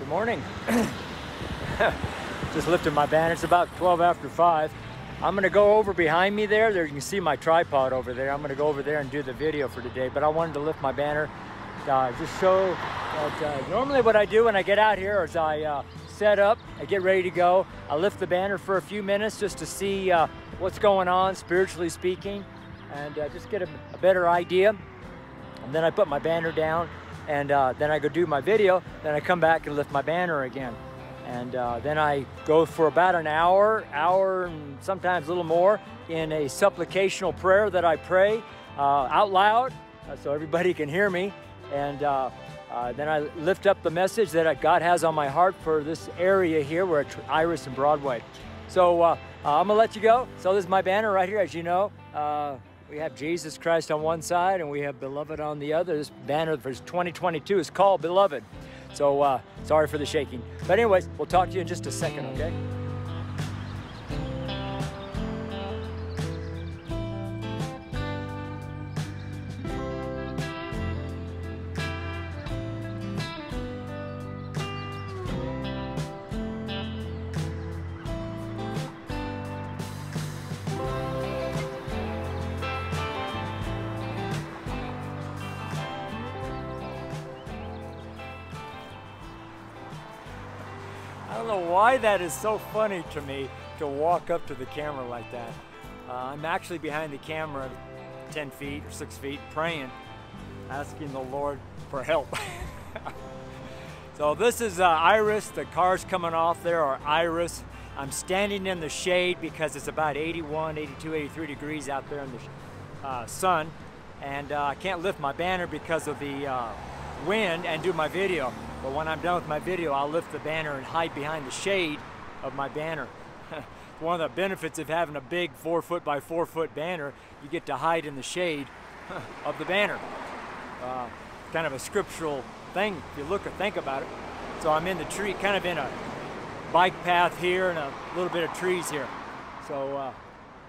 Good morning. Just lifted my banner. It's about 12 after 5. I'm going to go over behind me there. There you can see my tripod over there. I'm going to go over there and do the video for today. But I wanted to lift my banner, uh, just show that uh, normally what I do when I get out here is I uh, set up, I get ready to go. I lift the banner for a few minutes just to see uh, what's going on, spiritually speaking, and uh, just get a, a better idea. And then I put my banner down and uh, then I go do my video. Then I come back and lift my banner again. And uh, then I go for about an hour, hour and sometimes a little more in a supplicational prayer that I pray uh, out loud uh, so everybody can hear me. And uh, uh, then I lift up the message that God has on my heart for this area here. We're at Iris and Broadway. So I'm gonna let you go. So this is my banner right here, as you know. We have Jesus Christ on one side and we have Beloved on the other. This banner for 2022 is called Beloved. So uh, sorry for the shaking. But anyways, we'll talk to you in just a second, okay? That is so funny to me to walk up to the camera like that. Uh, I'm actually behind the camera 10 feet or 6 feet praying, asking the Lord for help. so this is uh, Iris, the cars coming off there are Iris. I'm standing in the shade because it's about 81, 82, 83 degrees out there in the uh, sun. And uh, I can't lift my banner because of the uh, wind and do my video. But when I'm done with my video, I'll lift the banner and hide behind the shade of my banner. One of the benefits of having a big four foot by four foot banner, you get to hide in the shade of the banner. Uh, kind of a scriptural thing if you look or think about it. So I'm in the tree, kind of in a bike path here and a little bit of trees here. So uh,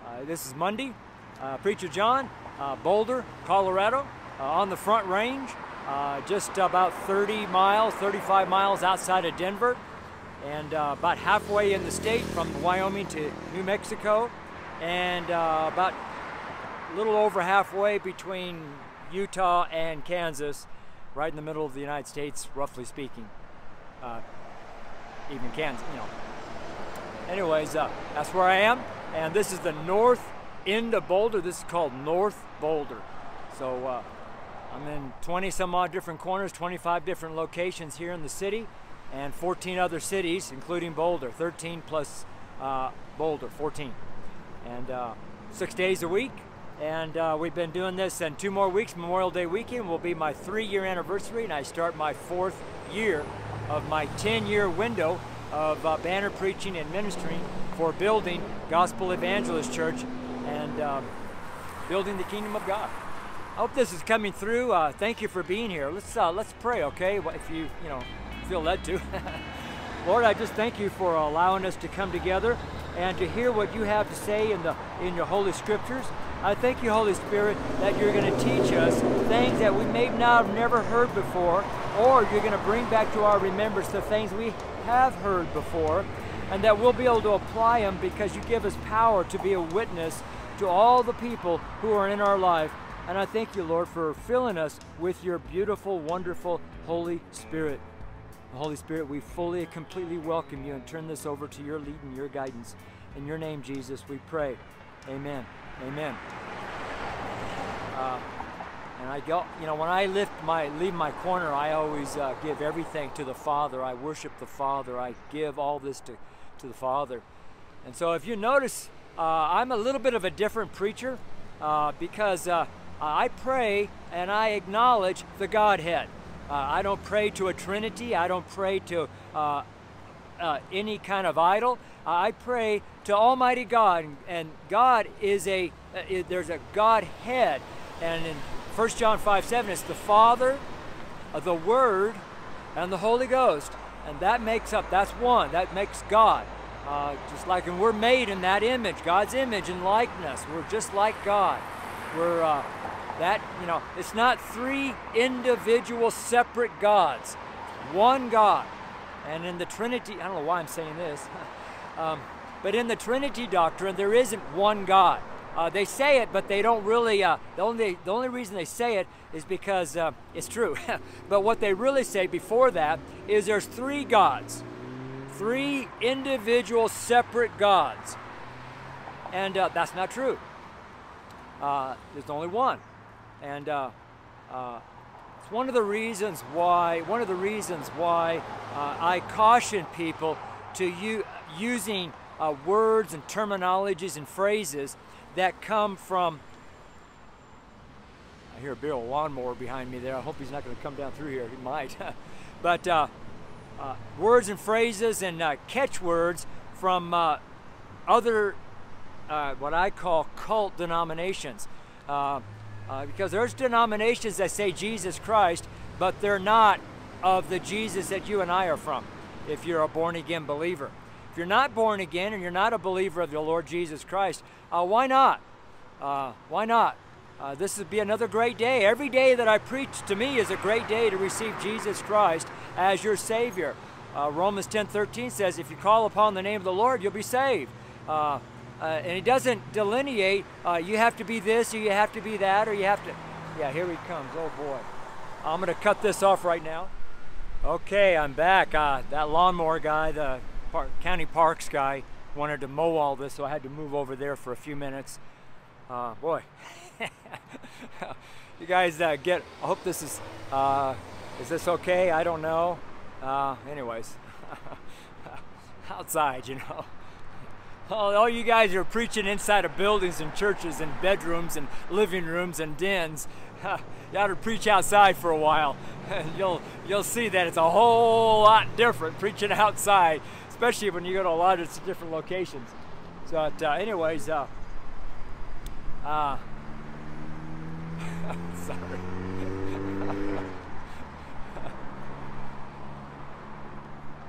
uh, this is Monday. Uh, Preacher John, uh, Boulder, Colorado, uh, on the Front Range. Uh, just about 30 miles, 35 miles outside of Denver, and uh, about halfway in the state from Wyoming to New Mexico, and uh, about a little over halfway between Utah and Kansas, right in the middle of the United States, roughly speaking. Uh, even Kansas, you know. Anyways, uh, that's where I am, and this is the north end of Boulder. This is called North Boulder. So I'm in 20 some odd different corners, 25 different locations here in the city, and 14 other cities, including Boulder, 13 plus uh, Boulder, 14. And uh, six days a week. And uh, we've been doing this, and two more weeks, Memorial Day weekend will be my three year anniversary, and I start my fourth year of my 10 year window of uh, banner preaching and ministering for building Gospel Evangelist Church and um, building the kingdom of God. I hope this is coming through. Uh, thank you for being here. Let's uh, let's pray, okay? If you you know feel led to. Lord, I just thank you for allowing us to come together and to hear what you have to say in the in your holy scriptures. I thank you, Holy Spirit, that you're going to teach us things that we may not have never heard before, or you're going to bring back to our remembrance the things we have heard before, and that we'll be able to apply them because you give us power to be a witness to all the people who are in our life and I thank you, Lord, for filling us with your beautiful, wonderful Holy Spirit. Holy Spirit, we fully and completely welcome you and turn this over to your lead and your guidance. In your name, Jesus, we pray. Amen. Amen. Uh, and I go, you know, when I lift my leave my corner, I always uh, give everything to the Father. I worship the Father. I give all this to, to the Father. And so, if you notice, uh, I'm a little bit of a different preacher uh, because uh, I pray and I acknowledge the Godhead. Uh, I don't pray to a Trinity. I don't pray to uh, uh, any kind of idol. I pray to Almighty God, and God is a uh, there's a Godhead, and in 1 John 5 7, it's the Father, uh, the Word, and the Holy Ghost, and that makes up. That's one. That makes God. Uh, just like, and we're made in that image, God's image and likeness. We're just like God. We're that, you know, it's not three individual separate gods, one God. And in the Trinity, I don't know why I'm saying this, um, but in the Trinity doctrine, there isn't one God. Uh, they say it, but they don't really. Uh, the only the only reason they say it is because uh, it's true. but what they really say before that is there's three gods, three individual separate gods, and uh, that's not true. Uh, there's only one, and uh, it's one of the reasons why. One of the reasons why I caution people to using words and terminologies and phrases that come from. I hear a old lawnmower behind me there. I hope he's not going to come down through here. He might. but uh, uh, words and phrases and uh, catchwords from uh, other, uh, what I call cult denominations. Uh, because there's denominations that say Jesus Christ, but they're not of the Jesus that you and I are from, if you're a born again believer. If you're not born again and you're not a believer of the Lord Jesus Christ, uh, why not? Uh, why not? Uh, this would be another great day. Every day that I preach to me is a great day to receive Jesus Christ as your Savior. Uh, Romans 10:13 says, "If you call upon the name of the Lord, you'll be saved." Uh, uh, and he doesn't delineate. you have to be this, or you have to be that, or you have to. Yeah, here he comes. Oh boy, I'm gonna cut this off right now. Okay, I'm back. that lawnmower guy, the county parks guy wanted to mow all this, so I had to move over there for a few minutes. Uh, boy, you guys uh, get. I hope this is. Uh, is this okay? I don't know. Uh, anyways, outside, you know. All, all you guys are preaching inside of buildings and churches and bedrooms and living rooms and dens. you ought to preach outside for a while. you'll you'll see that it's a whole lot different preaching outside especially when you go to a lot of different locations. So, uh, anyways, uh, uh, sorry.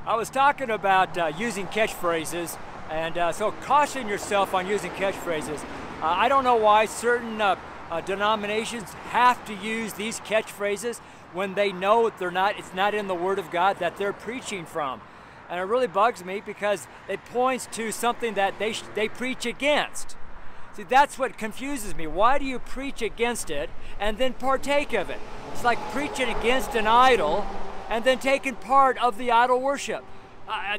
I was talking about uh, using catchphrases, and uh, so caution yourself on using catchphrases. Uh, I don't know why certain uh, uh, denominations have to use these catchphrases when they know they're not. It's not in the Word of God that they're preaching from and it really bugs me because it points to something that they, they preach against. See, that's what confuses me. Why do you preach against it and then partake of it? It's like preaching against an idol and then taking part of the idol worship.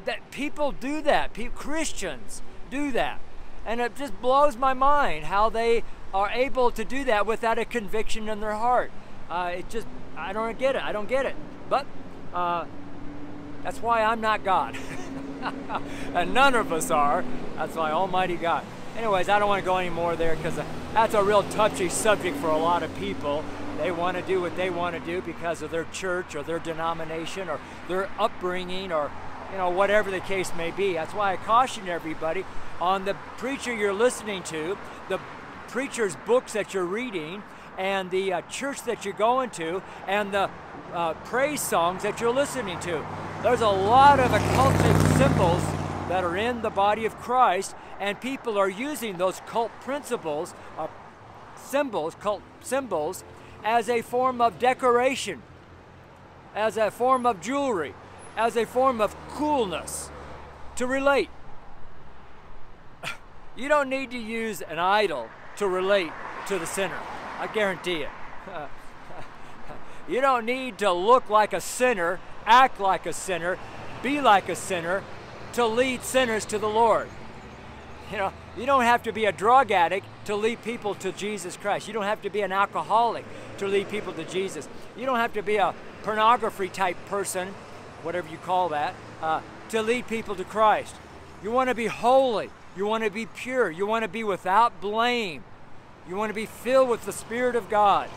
That people do that. Pe Christians do that, and it just blows my mind how they are able to do that without a conviction in their heart. Uh, it just I don't get it. I don't get it. But uh, that's why I'm not God. and none of us are. That's why Almighty God. Anyways, I don't want to go any more there because uh, that's a real touchy subject for a lot of people. They want to do what they want to do because of their church or their denomination or their upbringing or you know whatever the case may be. That's why I caution everybody on the preacher you're listening to, the preacher's books that you're reading, and the uh, church that you're going to, and the uh, praise songs that you're listening to. There's a lot of occultic symbols that are in the body of Christ, and people are using those cult principles, uh, symbols, cult symbols, as a form of decoration, as a form of jewelry, as a form of coolness to relate. You don't need to use an idol to relate to the sinner. I guarantee it. you don't need to look like a sinner act like a sinner, be like a sinner to lead sinners to the Lord. You know, you don't have to be a drug addict to lead people to Jesus Christ. You don't have to be an alcoholic to lead people to Jesus. You don't have to be a pornography type person, whatever you call that, uh, to lead people to Christ. You want to be holy. You want to be pure. You want to be without blame. You want to be filled with the Spirit of God.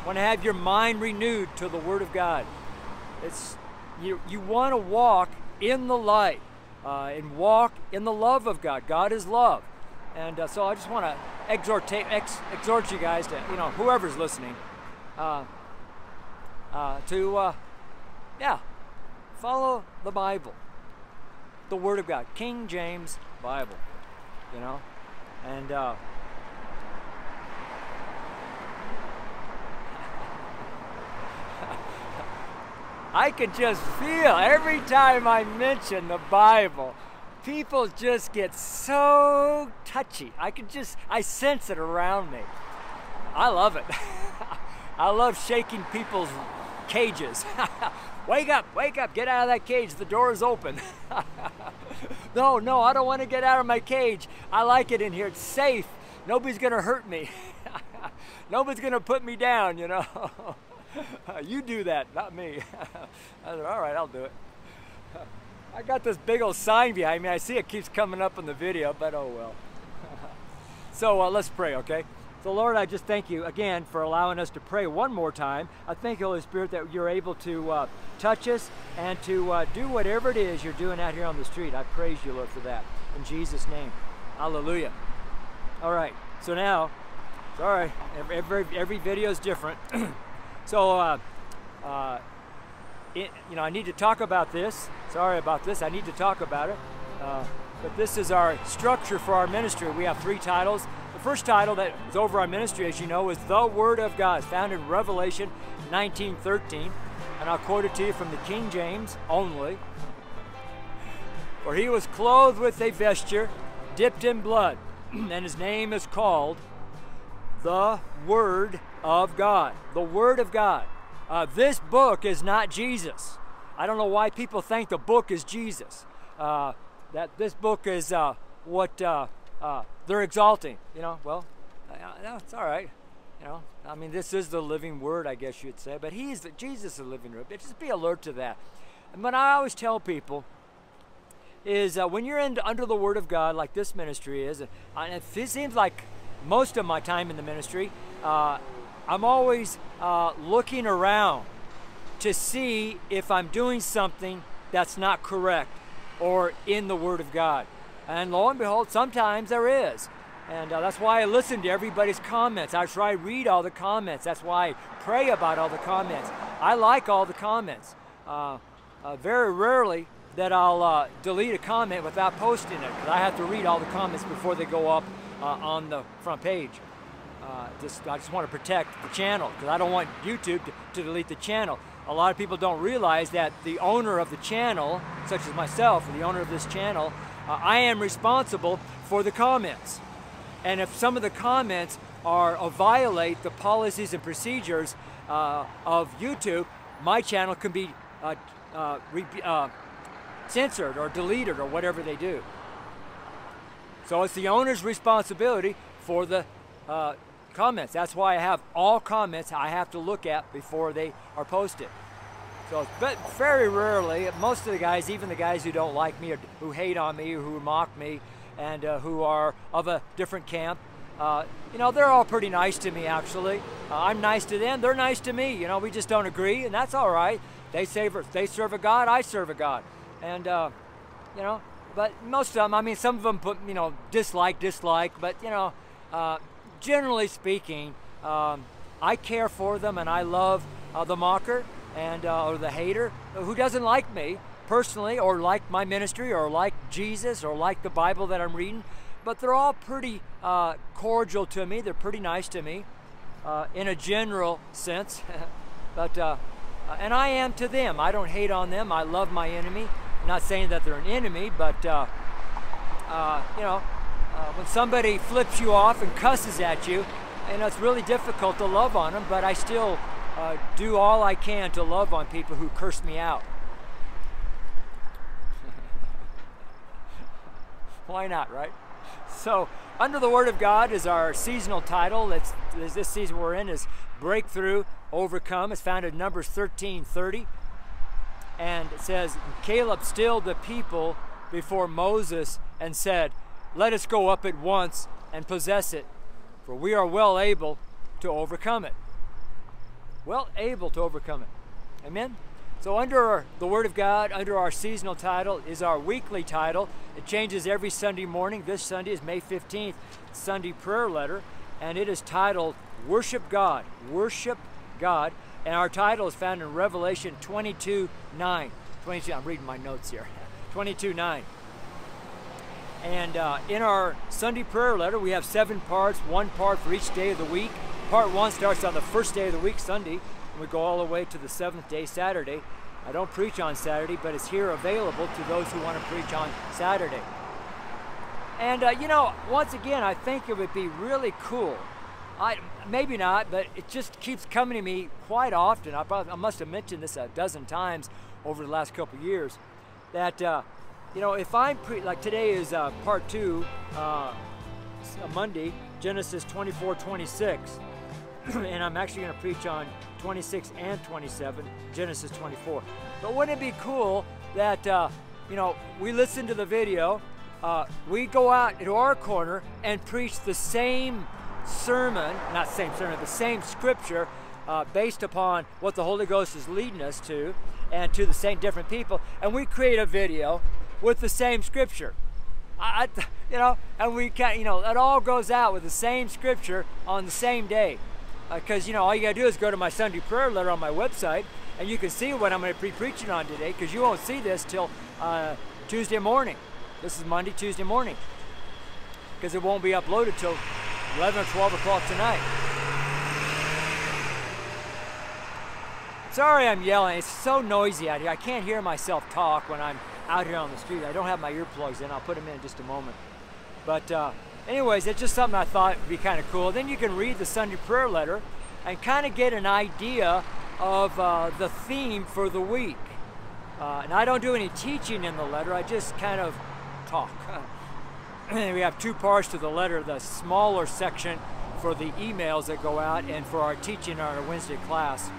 You want to have your mind renewed to the Word of God. It's you, you want to walk in the light uh, and walk in the love of God. God is love. And uh, so I just want to exhort, ex, exhort you guys to, you know, whoever's listening, uh, uh to, uh, yeah, follow the Bible, the Word of God, King James Bible, you know, and uh, I could just feel every time I mention the Bible, people just get so touchy. I could just, I sense it around me. I love it. I love shaking people's cages. wake up, wake up, get out of that cage. The door is open. no, no, I don't want to get out of my cage. I like it in here. It's safe. Nobody's going to hurt me. Nobody's going to put me down, you know. you do that, not me. I said, all right, I'll do it. I got this big old sign behind me. I see it keeps coming up in the video, but oh well. so uh, let's pray, okay? So Lord, I just thank you again for allowing us to pray one more time. I thank you, Holy Spirit, that you're able to uh, touch us and to uh, do whatever it is you're doing out here on the street. I praise you, Lord, for that. In Jesus' name. Hallelujah. All right. So now, sorry, every, every, video is different. so, uh, uh, it, you know, I need to talk about this. Sorry about this. I need to talk about it. Uh, but this is our structure for our ministry. We have three titles. First title that is over our ministry, as you know, is The Word of God, found in Revelation 19:13, and I'll quote it to you from the King James only. For he was clothed with a vesture dipped in blood, and his name is called the Word of God. The Word of God. Uh, this book is not Jesus. I don't know why people think the book is Jesus. Uh, that this book is uh, what uh, they're exalting. You know, well, no, it's all right. You know, I mean, this is the living word, I guess you'd say. But he's the, Jesus, the living word. Just be alert to that. And what I always tell people is uh, when you're in, under the Word of God, like this ministry is, and it seems like most of my time in the ministry, uh, I'm always uh, looking around to see if I'm doing something that's not correct or in the Word of God. And lo and behold, sometimes there is. And uh, that's why I listen to everybody's comments. That's why I read all the comments. That's why I pray about all the comments. I like all the comments. Uh, uh, very rarely that I'll uh, delete a comment without posting it because I have to read all the comments before they go up uh, on the front page. Uh, just, I just want to protect the channel because I don't want YouTube to, to, delete the channel. A lot of people don't realize that the owner of the channel, such as myself, the owner of this channel, uh, I am responsible for the comments. And if some of the comments are uh, violate the policies and procedures uh, of YouTube, my channel can be uh, uh, censored or deleted or whatever they do. So it's the owner's responsibility for the comments. That's why I have all comments I have to look at before they are posted. So, but very rarely, most of the guys, even the guys who don't like me or who hate on me who mock me and uh, who are of a different camp, uh, you know, they're all pretty nice to me actually. Uh, I'm nice to them, they're nice to me. You know, we just don't agree, and that's all right. They serve, they serve a God, I serve a God. And, uh, you know, but most of them, I mean, some of them put, you know, dislike, dislike, but, you know, uh, generally speaking, um, I care for them and I love uh, the mocker and uh, or the hater who doesn't like me personally or like my ministry or like Jesus or like the Bible that I'm reading, but they're all pretty uh, cordial to me. They're pretty nice to me uh, in a general sense, but uh, and I am to them. I don't hate on them. I love my enemy. I'm not saying that they're an enemy, but uh, you know uh, when somebody flips you off and cusses at you, you know, it's really difficult to love on them, but I still uh, do all I can to love on people who curse me out. Why not, right? So, Under the Word of God is our seasonal title. That's this season we're in is Breakthrough, Overcome. It's found in Numbers 13, 30. And it says, Caleb stilled the people before Moses and said, let us go up at once and possess it, for we are well able to overcome it. Well able to overcome it. Amen? So under the Word of God, under our seasonal title, is our weekly title. It changes every Sunday morning. This Sunday is May 15th, Sunday prayer letter, and it is titled Worship God. Worship God. And our title is found in Revelation 22, 9. 22, I'm reading my notes here. 22, 9. And uh, in our Sunday prayer letter, we have seven parts, one part for each day of the week. Part one starts on the first day of the week, Sunday, and we go all the way to the seventh day, Saturday. I don't preach on Saturday, but it's here available to those who want to preach on Saturday. And uh, you know, once again, I think it would be really cool. I maybe not, but it just keeps coming to me quite often. I, probably, I must have mentioned this a dozen times over the last couple years. That uh, you know, if I'm pre- like today is uh, part two, uh, Monday, Genesis 24, 26, and I'm actually going to preach on 26 and 27, Genesis 24. But wouldn't it be cool that uh, you know we listen to the video? uh, we go out into our corner and preach the same sermon, not same sermon, the same scripture uh, based upon what the Holy Ghost is leading us to and to the same different people. And we create a video with the same scripture. I, I, you know, and we can, you know, it all goes out with the same scripture on the same day. Because, uh, you know, all you got to do is go to my Sunday prayer letter on my website and you can see what I'm going to be preaching on today because you won't see this till uh, Tuesday morning. This is Monday, Tuesday morning. Because it won't be uploaded till 11 or 12 o'clock tonight. Sorry I'm yelling. It's so noisy out here. I can't hear myself talk when I'm out here on the street. I don't have my earplugs in. I'll put them in, just a moment. But uh, anyways, it's just something I thought would be kind of cool. Then you can read the Sunday prayer letter and kind of get an idea of uh, the theme for the week. Uh, and I don't do any teaching in the letter. I just kind of talk. we have two parts to the letter, the smaller section for the emails that go out and for our teaching on our Wednesday class,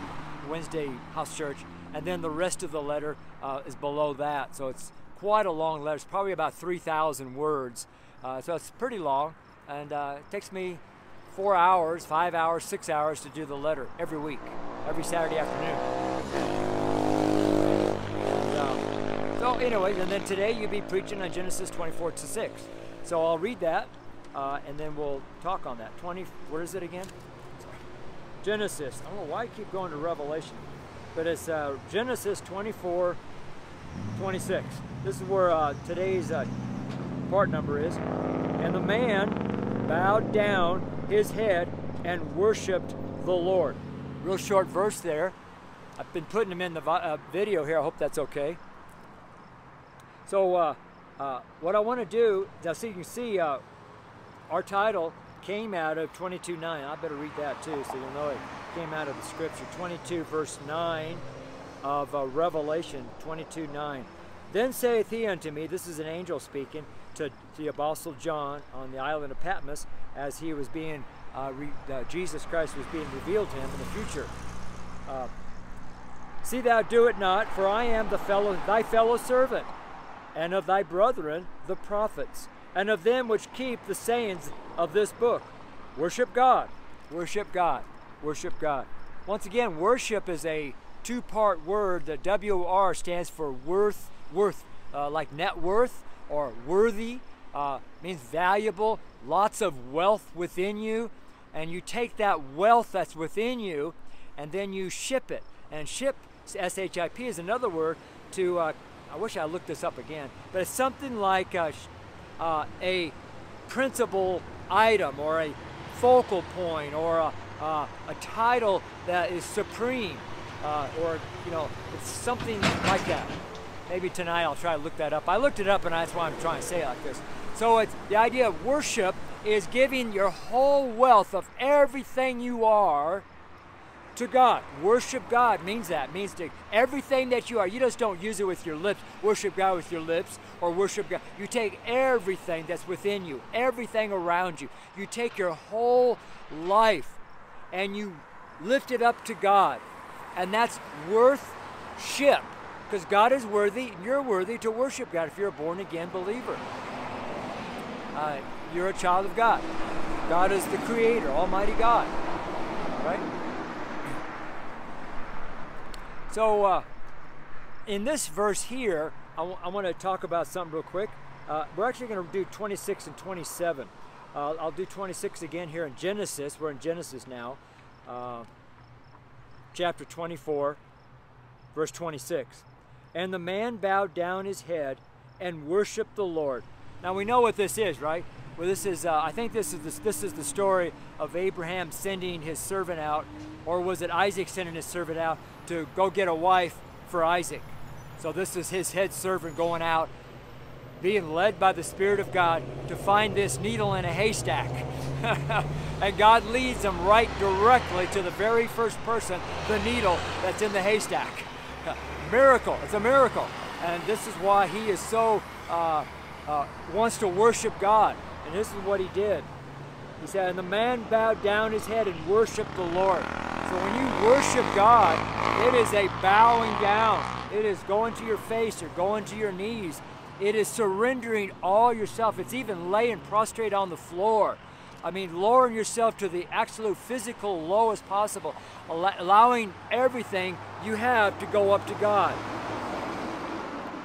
Wednesday house church, and then the rest of the letter uh, is below that. So it's quite a long letter. It's probably about 3,000 words. Uh, so it's pretty long, and uh, it takes me four hours, five hours, six hours to do the letter every week, every Saturday afternoon. So anyways, and then today you'll be preaching on Genesis 24 to 6. So I'll read that, uh, and then we'll talk on that. 20, what is it again? Genesis. I don't know why I keep going to Revelation, but it's uh, Genesis 24, 26. This is where uh, today's uh, part number is. And the man bowed down his head and worshipped the Lord. Real short verse there. I've been putting them in the uh, video here. I hope that's okay. So uh, uh, what I want to do, now so you can see uh, our title came out of 22.9. I better read that too so you'll know it came out of the scripture. 22 verse 9 of uh, Revelation 22.9. Then saith he unto me, this is an angel speaking to the Apostle John on the island of Patmos as he was being, uh, uh, Jesus Christ was being revealed to him in the future. See thou do it not, for I am the fellow, thy fellow servant and of thy brethren the prophets, and of them which keep the sayings of this book. Worship God, worship God, worship God. Once again, worship is a two part word. The WR stands for worth, worth, uh, like net worth or worthy, uh, means valuable, lots of wealth within you. And you take that wealth that's within you and then you ship it. And ship, S H I P, is another word to uh, I wish I looked this up again, but it's something like a, uh, a principal item or a focal point or a, uh, a title that is supreme uh, or, you know, it's something like that. Maybe tonight I'll try to look that up. I looked it up and that's why I'm trying to say it like this. So it's the idea of worship is giving your whole wealth of everything you are to God. Worship God means that. Means to everything that you are. You just don't use it with your lips. Worship God with your lips or worship God. You take everything that's within you, everything around you. You take your whole life and you lift it up to God. And that's worthship. Because God is worthy, and you're worthy to worship God if you're a born again believer. Uh, you're a child of God. God is the creator, Almighty God. Right? So, uh, in this verse here, I, want to talk about something real quick. Uh, we're actually going to do 26 and 27. Uh, I'll do 26 again here in Genesis. We're in Genesis now, uh, chapter 24, verse 26. And the man bowed down his head and worshiped the Lord. Now we know what this is, right? Well, this is, uh, I think this is, the, this is the story of Abraham sending his servant out, or was it Isaac sending his servant out to go get a wife for Isaac. So this is his head servant going out, being led by the Spirit of God to find this needle in a haystack. and God leads him right directly to the very first person, the needle that's in the haystack. miracle. It's a miracle. And this is why he is so, uh, uh, wants to worship God. And this is what he did. He said, and the man bowed down his head and worshiped the Lord. So when you worship God, it is a bowing down. It is going to your face or going to your knees. It is surrendering all yourself. It's even laying prostrate on the floor. I mean, lowering yourself to the absolute physical lowest possible, allowing everything you have to go up to God.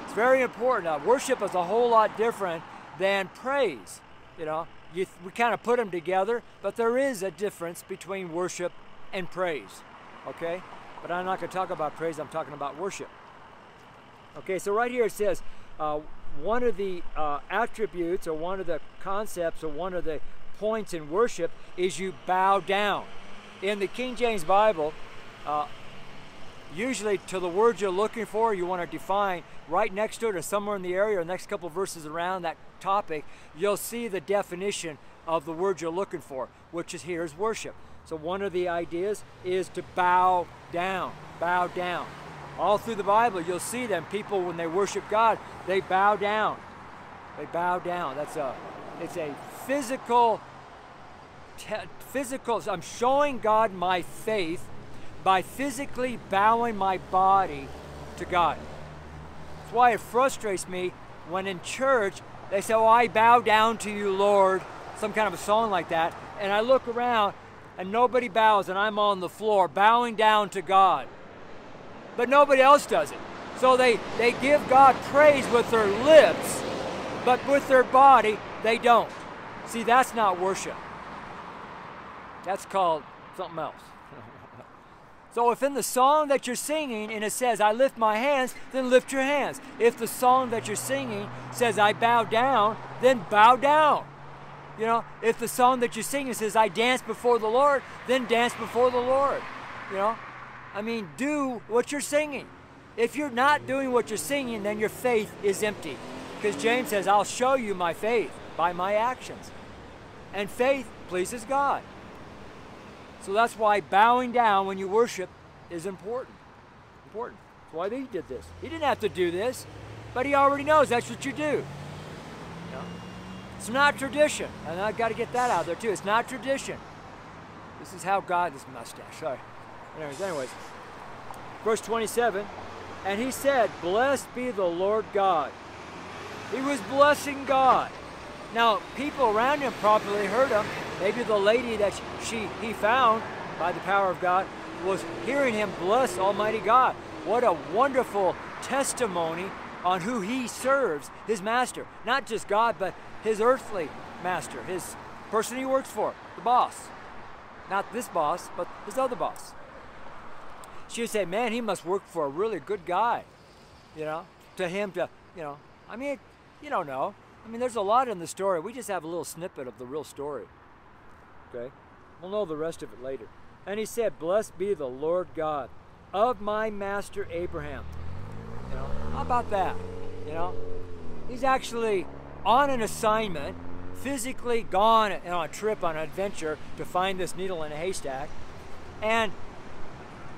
It's very important. Now, worship is a whole lot different than praise. You know, you, we kind of put them together, but there is a difference between worship and praise. Okay? But I'm not going to talk about praise, I'm talking about worship. Okay, so right here it says uh, one of the uh, attributes or one of the concepts or one of the points in worship is you bow down. In the King James Bible, uh, usually to the word you're looking for, you want to define right next to it or somewhere in the area or next couple verses around that topic, you'll see the definition of the word you're looking for, which is here is worship. So one of the ideas is to bow down, bow down. All through the Bible, you'll see them. People, when they worship God, they bow down. They bow down. That's a, it's a physical physical, I'm showing God my faith by physically bowing my body to God. That's why it frustrates me when in church they say, Oh, I bow down to you, Lord, some kind of a song like that, and I look around and nobody bows and I'm on the floor bowing down to God. But nobody else does it. So they, they give God praise with their lips, but with their body, they don't. See, that's not worship. That's called something else. so if in the song that you're singing and it says, I lift my hands, then lift your hands. If the song that you're singing says, I bow down, then bow down. You know, if the song that you're singing says, I dance before the Lord, then dance before the Lord. You know, I mean, do what you're singing. If you're not doing what you're singing, then your faith is empty. Because James says, I'll show you my faith by my actions. And faith pleases God. So that's why bowing down when you worship is important. Important. That's why he did this. He didn't have to do this, but he already knows that's what you do. You know? It's not tradition. And I've got to get that out there too. It's not tradition. This is how God, this mustache, sorry. Anyways. Verse 27, and he said, Blessed be the Lord God. He was blessing God. Now, people around him probably heard him. Maybe the lady that she he found by the power of God was hearing him bless Almighty God. What a wonderful testimony on who he serves, his master. Not just God, but his earthly master, his person he works for, the boss. Not this boss, but his other boss. She would say, man, he must work for a really good guy. You know, to him to, you know, I mean, you don't know. I mean, there's a lot in the story. We just have a little snippet of the real story. Okay? We'll know the rest of it later. And he said, Blessed be the Lord God of my master Abraham. You know, how about that? You know, he's actually on an assignment, physically gone on a trip, on an adventure to find this needle in a haystack. And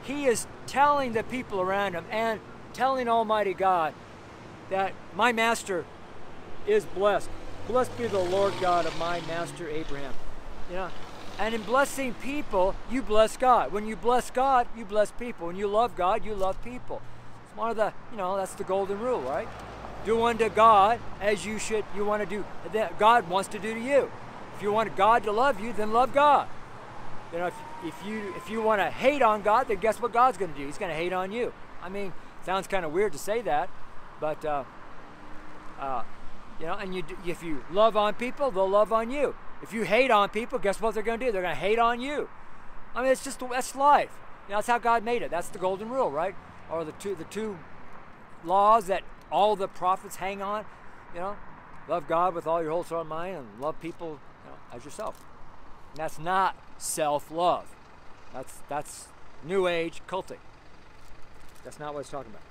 he is telling the people around him and telling Almighty God that my master is blessed. Blessed be the Lord God of my master Abraham. You know, and in blessing people, you bless God. When you bless God, you bless people. When you love God, you love people. It's one of the, you know, that's the golden rule, right? Do unto God as you should, you want to do, that God wants to do to you. If you want God to love you, then love God. You know, if, if you if you want to hate on God, then guess what God's going to do? He's going to hate on you. I mean, sounds kind of weird to say that, but uh, uh, you know, and you if you love on people, they'll love on you. If you hate on people, guess what they're going to do? They're going to hate on you. I mean, it's just that's life. You know, that's how God made it. That's the golden rule, right? Or the two the two laws that all the prophets hang on. You know, love God with all your whole soul and mind, and love people you know, as yourself. And that's not self-love. That's that's New Age cultic. That's not what it's talking about.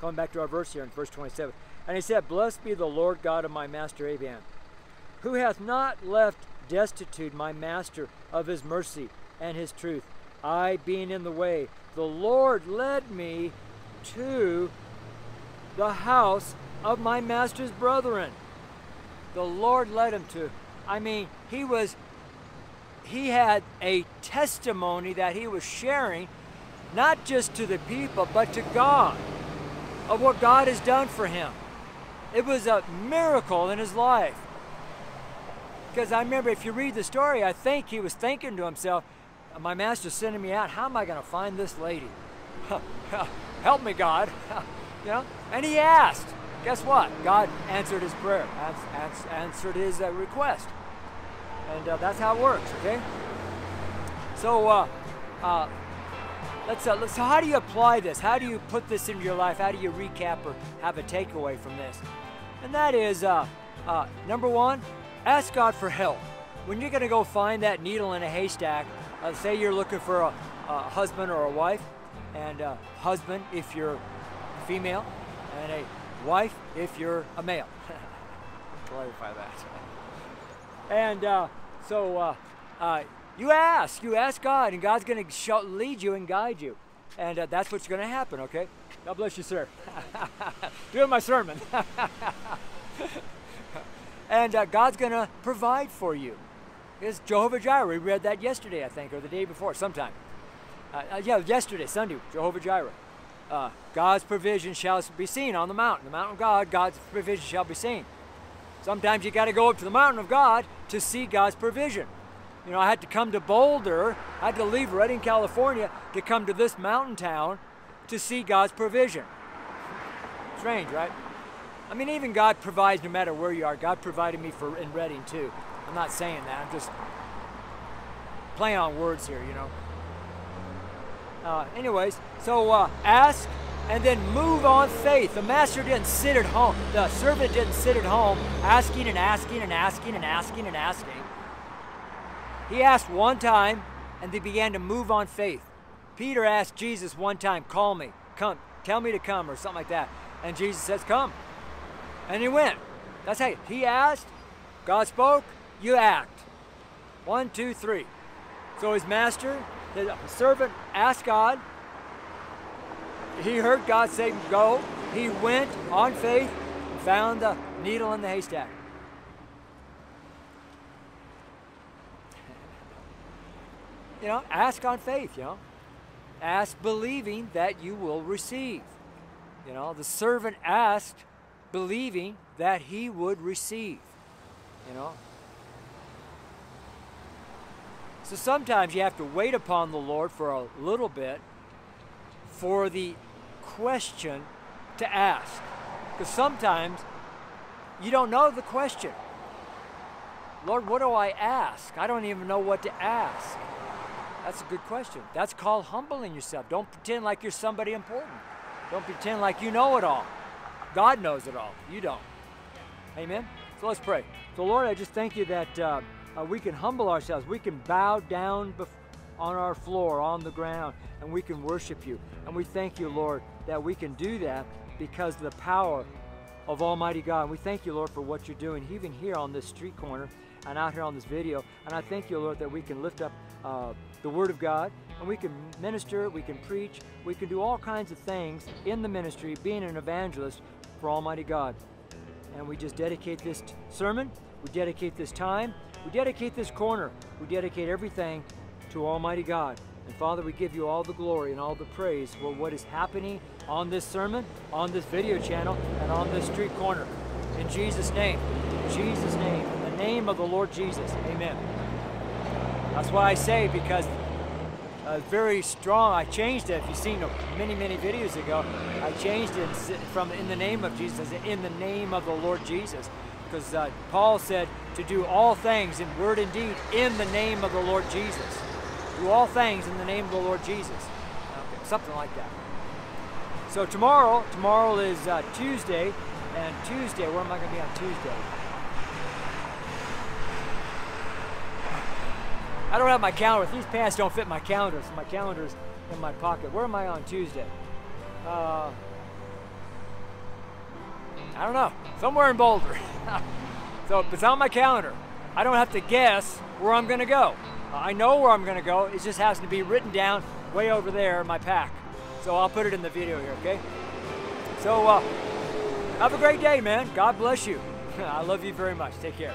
Coming back to our verse here in verse 27. And he said, Blessed be the Lord God of my master Abraham, who hath not left destitute my master of his mercy and his truth. I being in the way, the Lord led me to the house of my master's brethren. The Lord led him to. I mean, he was, he had a testimony that he was sharing, not just to the people, but to God, of what God has done for him. It was a miracle in his life. Because I remember if you read the story, I think he was thinking to himself, my master's sending me out. How am I going to find this lady? Help me, God. you know? And he asked. Guess what? God answered his prayer, answered his uh, request. And uh, that's how it works, okay? So, uh, uh, let's, uh, let's, so how do you apply this? How do you put this into your life? How do you recap or have a takeaway from this? And that is, uh, uh, number one, ask God for help. When you're going to go find that needle in a haystack, uh, say you're looking for a, a, husband or a wife, and a husband if you're female, and a wife if you're a male. Clarify that. And uh, so uh, uh, you ask, you ask God, and God's going to lead you and guide you. And uh, that's what's going to happen, okay? God bless you, sir. Doing my sermon. and uh, God's going to provide for you. It's Jehovah Jireh. We read that yesterday, I think, or the day before, sometime. Uh, uh, yeah, yesterday, Sunday, Jehovah Jireh. God's provision shall be seen on the mountain. The mountain of God, God's provision shall be seen. Sometimes you got to go up to the mountain of God to see God's provision. You know, I had to come to Boulder, I had to leave Redding, California to come to this mountain town to see God's provision. Strange, right? I mean, even God provides no matter where you are. God provided me for in Redding too. I'm not saying that. I'm just playing on words here, you know. Uh, anyways, so uh, ask and then move on faith. The master didn't sit at home. The servant didn't sit at home asking and asking and asking and asking and asking. He asked one time and they began to move on faith. Peter asked Jesus one time, Call me, come, tell me to come, or something like that. And Jesus says, Come. And he went. That's how he asked, God spoke, you act. One, two, three. So his master, the servant asked God. He heard God say, Go. He went on faith, found the needle in the haystack. you know, ask on faith, you know. Ask believing that you will receive. You know, the servant asked believing that he would receive. You know, so sometimes you have to wait upon the Lord for a little bit for the question to ask. Because sometimes you don't know the question. Lord, what do I ask? I don't even know what to ask. That's a good question. That's called humbling yourself. Don't pretend like you're somebody important. Don't pretend like you know it all. God knows it all. You don't. Amen? So let's pray. So, Lord, I just thank you that. Uh, uh, we can humble ourselves. We can bow down on our floor, on the ground, and we can worship you. And we thank you, Lord, that we can do that because of the power of Almighty God. And we thank you, Lord, for what you're doing, even here on this street corner and out here on this video. And I thank you, Lord, that we can lift up uh, the Word of God and we can minister, we can preach, we can do all kinds of things in the ministry, being an evangelist for Almighty God. And we just dedicate this sermon, we dedicate this time, we dedicate this corner. We dedicate everything to Almighty God. And Father, we give you all the glory and all the praise for what is happening on this sermon, on this video channel, and on this street corner. In Jesus' name. In Jesus' name. In the name of the Lord Jesus. Amen. That's why I say because uh, very strong. I changed it. If you've seen many, many videos ago, I changed it from in the name of Jesus, in the name of the Lord Jesus because uh, Paul said to do all things in word and deed in the name of the Lord Jesus. Do all things in the name of the Lord Jesus. Okay, something like that. So tomorrow, tomorrow is uh, Tuesday, and Tuesday, where am I going to be on Tuesday? I don't have my calendar. These pants don't fit my calendar, so my calendar's in my pocket. Where am I on Tuesday? Uh, I don't know, somewhere in Boulder. so if it's on my calendar. I don't have to guess where I'm going to go. Uh, I know where I'm to go. It just has to be written down way over there in my pack. So I'll put it in the video here, okay? So uh, have a great day, man. God bless you. I love you very much. Take care.